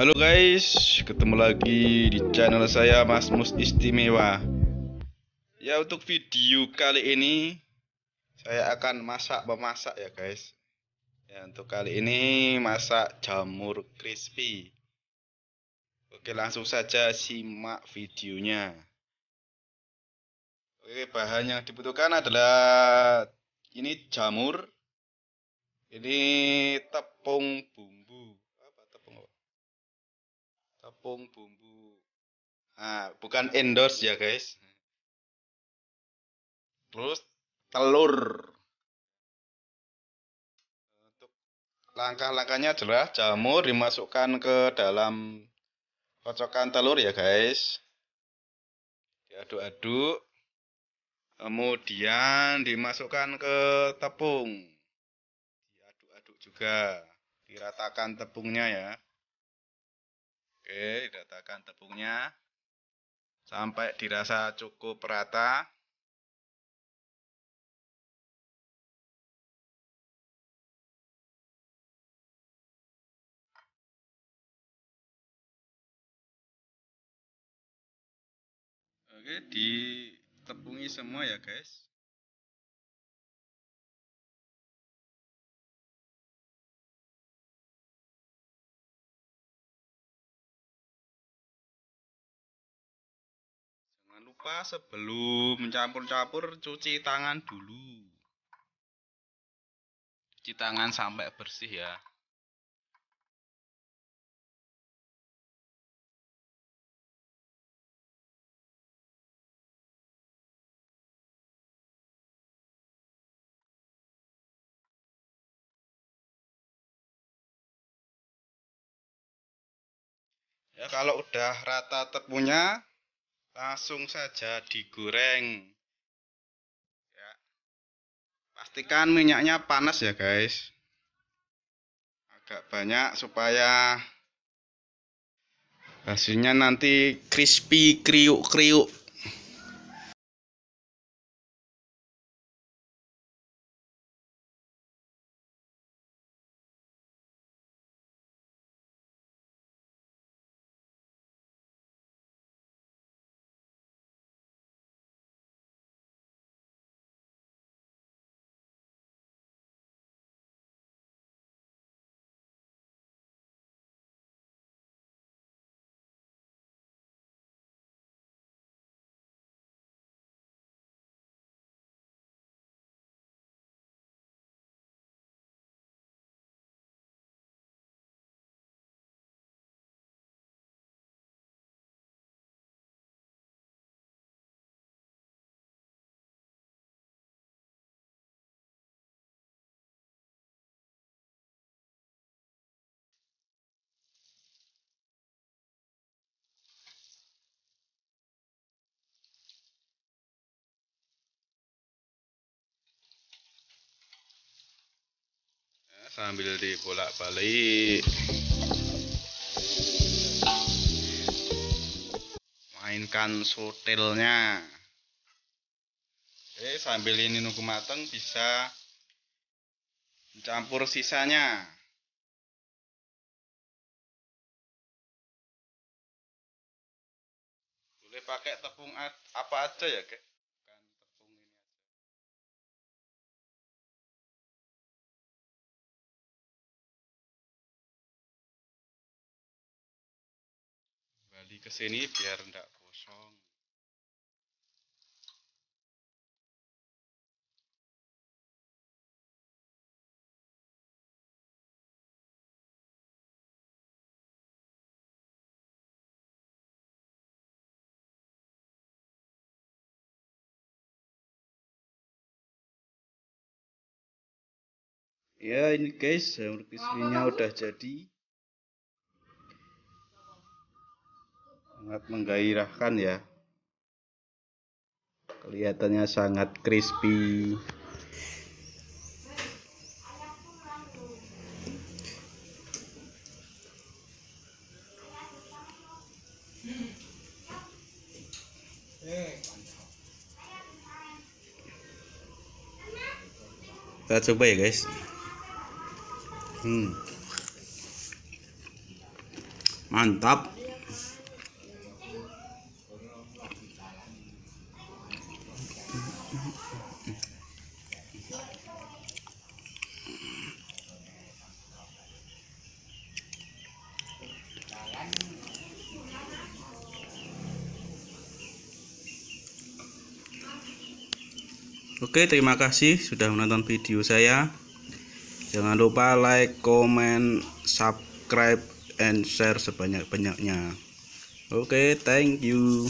Halo guys, ketemu lagi di channel saya Mas Mus Istimewa. Ya untuk video kali ini saya akan masak memasak ya guys. Ya untuk kali ini masak jamur crispy. Oke langsung saja simak videonya. Oke bahan yang dibutuhkan adalah ini jamur, ini tepung bumbu? Tepung bumbu. Nah bukan endorse ya guys. Terus telur. Untuk langkah-langkahnya adalah jamur dimasukkan ke dalam kocokan telur ya guys. Diaduk-aduk. Kemudian dimasukkan ke tepung. Diaduk-aduk juga. Diratakan tepungnya ya oke diratakan tepungnya. Sampai dirasa cukup rata. Oke ditepungi semua ya guys lupa sebelum mencampur-campur cuci tangan dulu. Cuci tangan sampai bersih ya. Ya kalau udah rata tepungnya langsung saja digoreng. Ya. Pastikan minyaknya panas ya guys. Agak banyak supaya hasilnya nanti crispy kriuk-kriuk. Ya, sambil dibolak-balik. Mainkan sutilnya. Oke sambil ini nunggu mateng bisa campur sisanya. Boleh pakai tepung apa aja ya guys ke sini biar enggak kosong. Ya ini guys crispy-nya udah jadi sangat menggairahkan ya. Kelihatannya sangat crispy. Kita coba ya guys. Hmm. Mantap Oke, terima kasih sudah menonton video saya. Jangan lupa like, comment, subscribe, and share sebanyak-banyaknya. Oke, thank you.